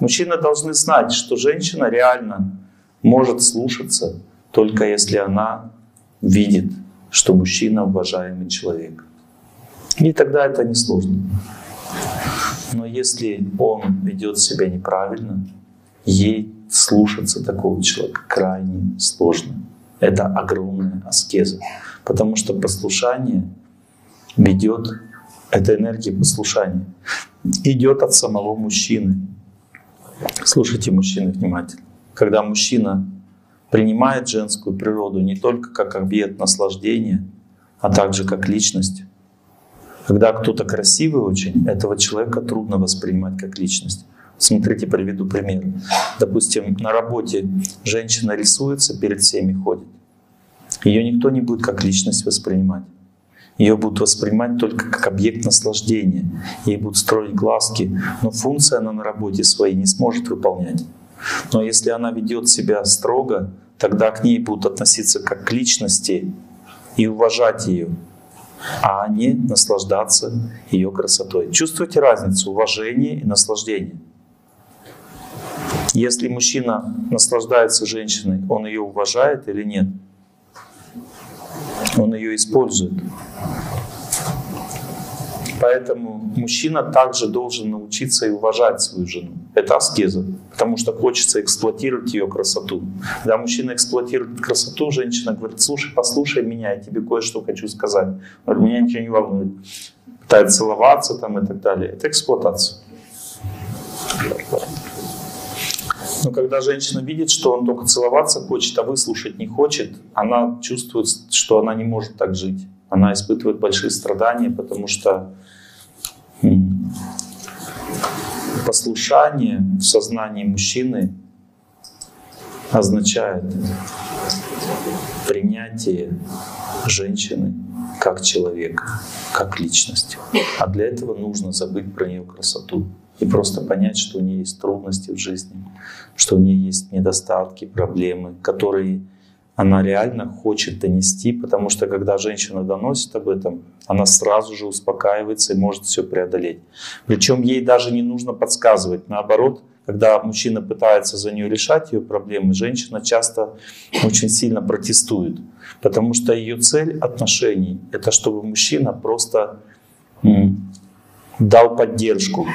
Мужчины должны знать, что женщина реально может слушаться, только если она видит, что мужчина уважаемый человек. И тогда это несложно. Но если он ведет себя неправильно, ей слушаться такого человека крайне сложно. Это огромная аскеза. Потому что послушание ведет, эта энергия послушания идет от самого мужчины. Слушайте мужчины внимательно. Когда мужчина принимает женскую природу не только как объект наслаждения, а также как личность, когда кто-то красивый очень, этого человека трудно воспринимать как личность. Смотрите, приведу пример. Допустим, на работе женщина рисуется, перед всеми ходит. Ее никто не будет как личность воспринимать. Ее будут воспринимать только как объект наслаждения. Ей будут строить глазки, но функции она на работе своей не сможет выполнять. Но если она ведет себя строго, тогда к ней будут относиться как к личности и уважать ее а не наслаждаться ее красотой. Чувствуете разницу уважения и наслаждения? Если мужчина наслаждается женщиной, он ее уважает или нет? Он ее использует. Поэтому мужчина также должен научиться и уважать свою жену. Это аскеза. Потому что хочется эксплуатировать ее красоту. Когда мужчина эксплуатирует красоту, женщина говорит, слушай, послушай меня, я тебе кое-что хочу сказать. Говорит, меня ничего не волнует. Пытается целоваться там и так далее. Это эксплуатация. Но когда женщина видит, что он только целоваться хочет, а выслушать не хочет, она чувствует, что она не может так жить. Она испытывает большие страдания, потому что послушание в сознании мужчины означает принятие женщины как человека, как личности. А для этого нужно забыть про нее красоту и просто понять, что у нее есть трудности в жизни, что у нее есть недостатки, проблемы, которые она реально хочет донести, потому что когда женщина доносит об этом, она сразу же успокаивается и может все преодолеть. Причем ей даже не нужно подсказывать. Наоборот, когда мужчина пытается за нее решать ее проблемы, женщина часто очень сильно протестует. Потому что ее цель отношений — это чтобы мужчина просто дал поддержку,